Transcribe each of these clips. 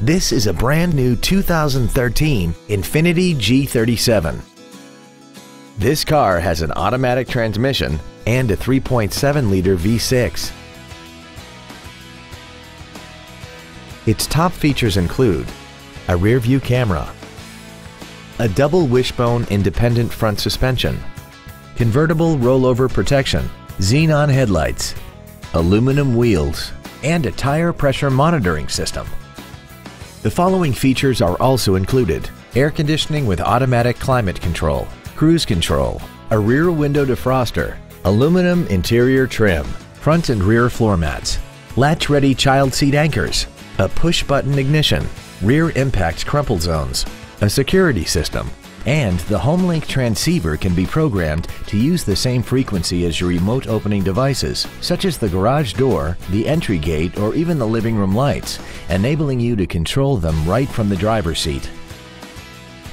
This is a brand new 2013 Infiniti G37. This car has an automatic transmission and a 3.7-liter V6. Its top features include a rear-view camera, a double wishbone independent front suspension, convertible rollover protection, xenon headlights, aluminum wheels, and a tire pressure monitoring system. The following features are also included. Air conditioning with automatic climate control, cruise control, a rear window defroster, aluminum interior trim, front and rear floor mats, latch-ready child seat anchors, a push-button ignition, rear impact crumple zones, a security system, and the HomeLink transceiver can be programmed to use the same frequency as your remote opening devices, such as the garage door, the entry gate, or even the living room lights, enabling you to control them right from the driver's seat.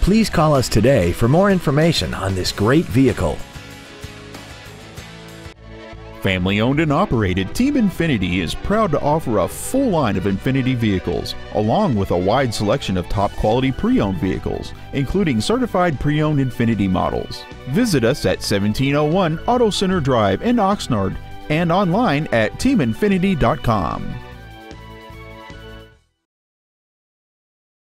Please call us today for more information on this great vehicle. Family owned and operated, Team Infiniti is proud to offer a full line of Infiniti vehicles, along with a wide selection of top quality pre owned vehicles, including certified pre owned Infiniti models. Visit us at 1701 Auto Center Drive in Oxnard and online at teaminfiniti.com.